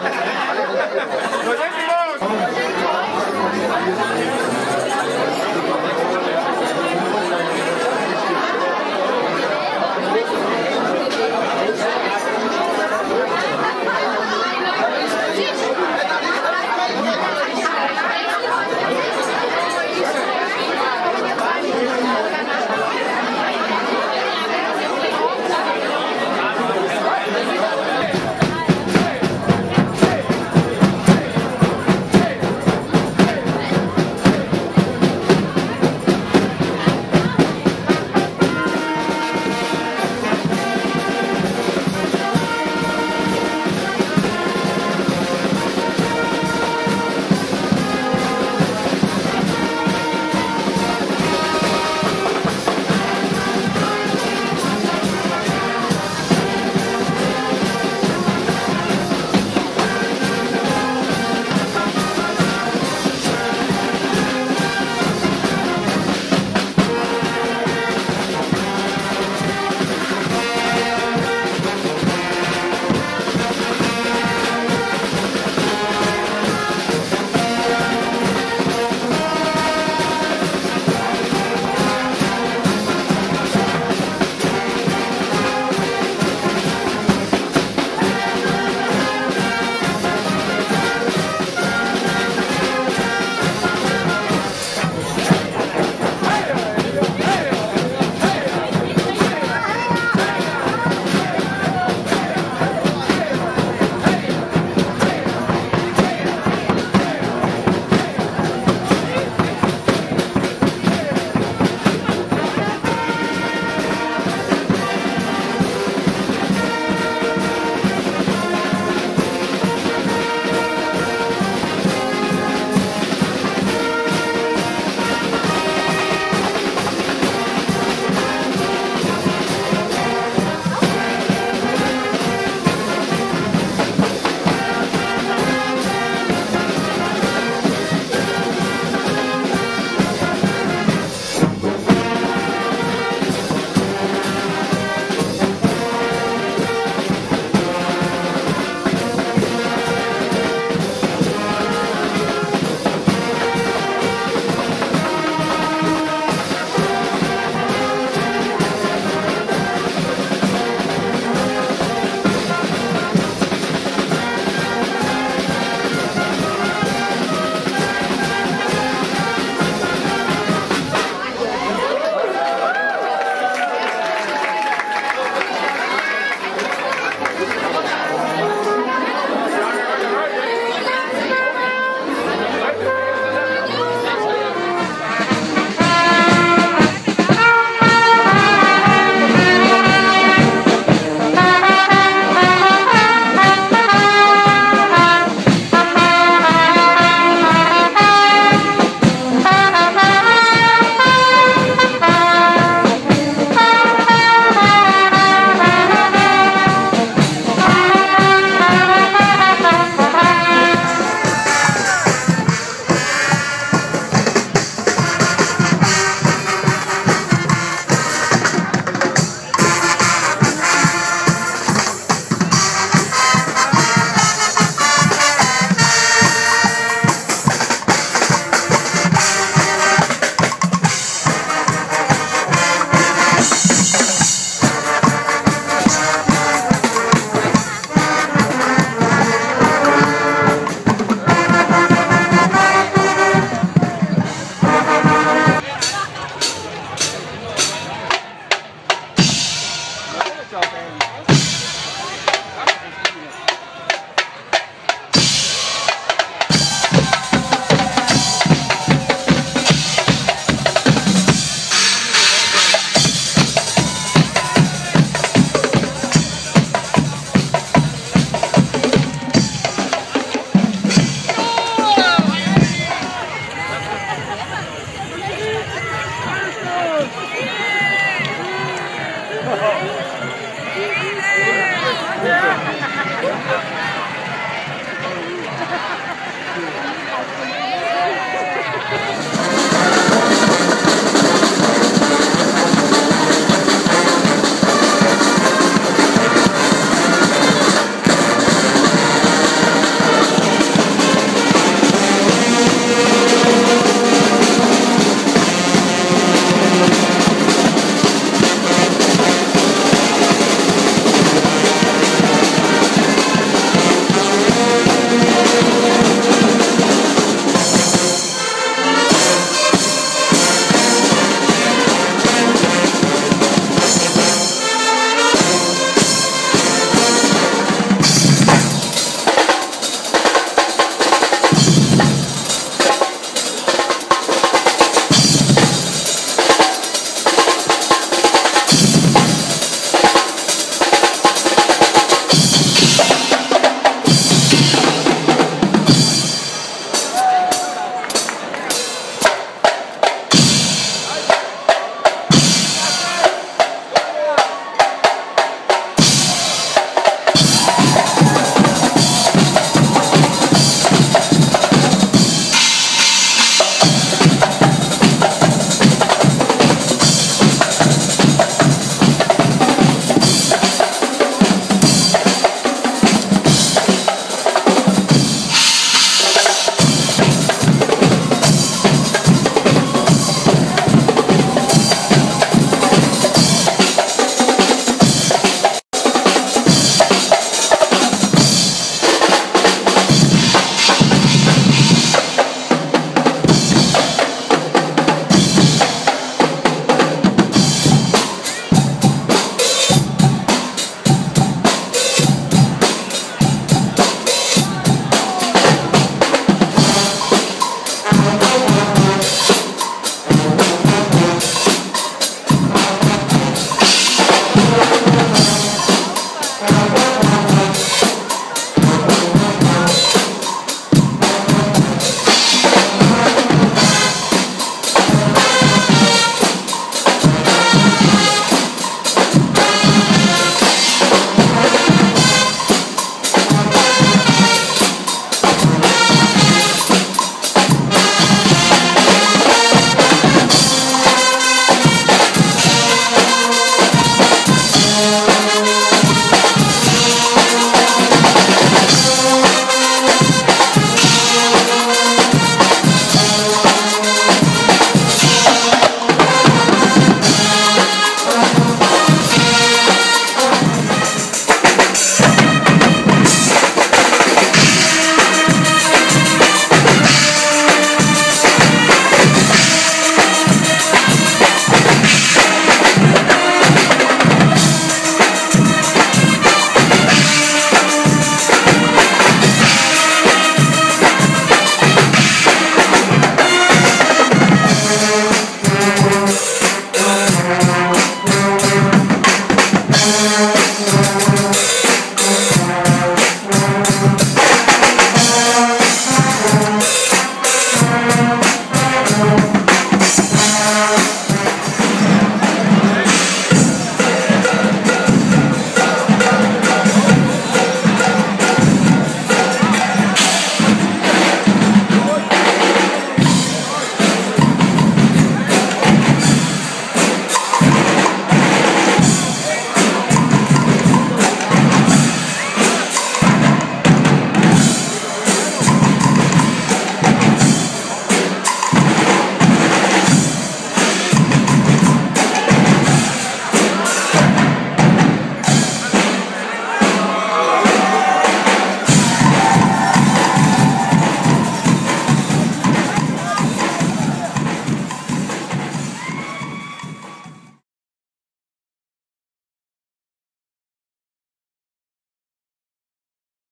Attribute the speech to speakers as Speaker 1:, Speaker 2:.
Speaker 1: Okay.